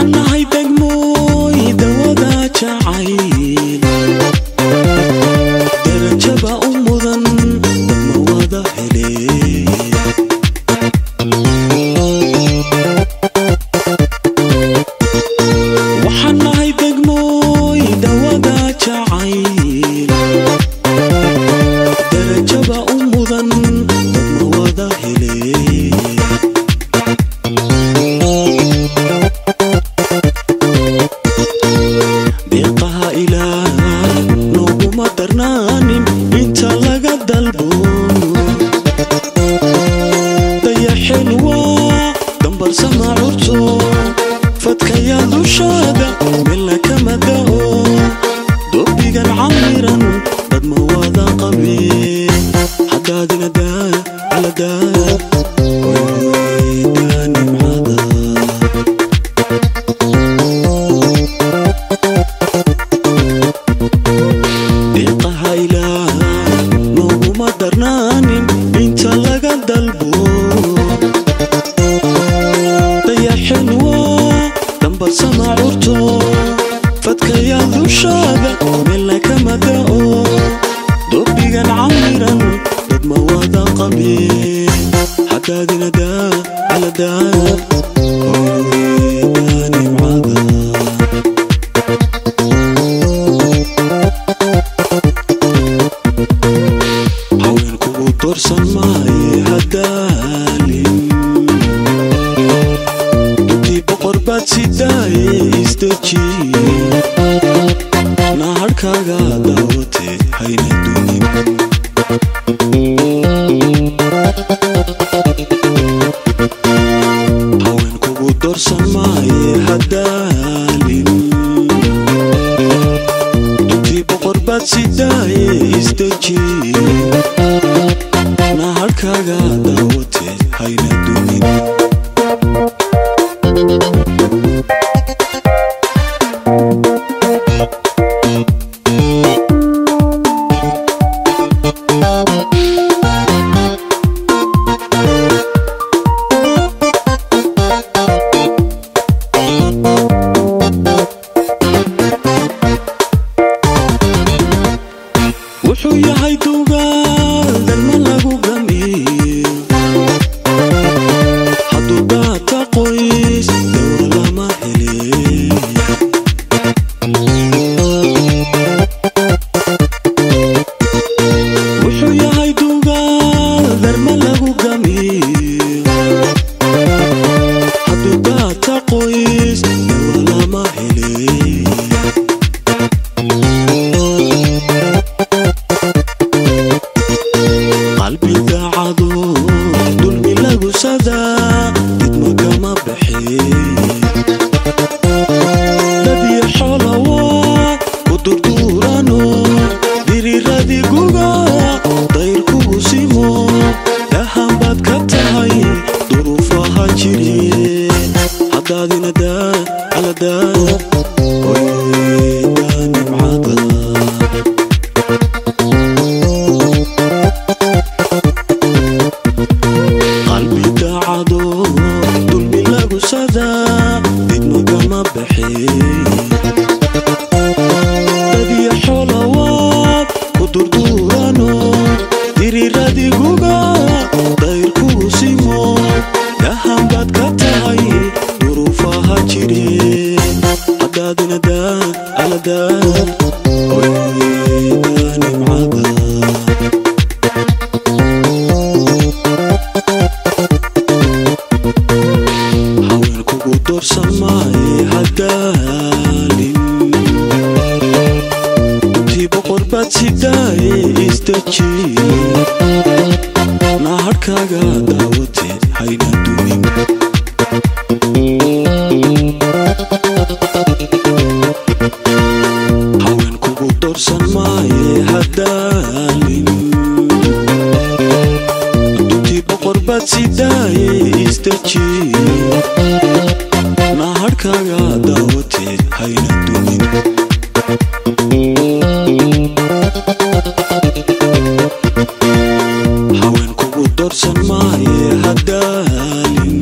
عنا هيدا جموي دودا عيل kuma darnaanin inta laga dalboono dayaxeen waa dambalsama curto fadkayaa dushaada milla kama da'o doobigan camiran dad ma wada qabeen darnaanin inta laga dalbo dayaxin waa dambalsama curto fadkayaa dushaada meelna ka mada dejiye na harhkaaga daawate hayna duunin haweenkugu dorsan maaye hadaalin intii boqor baad sidaaye isdejiye Dites-moi que isdejiye naharkaaga daawate hayna dumin haween kugu dorsan maaye hadaalin duntii boqor baad sidaaye isdejiye naharkaaga daawate hayna dumin dorsan maaye hadaalin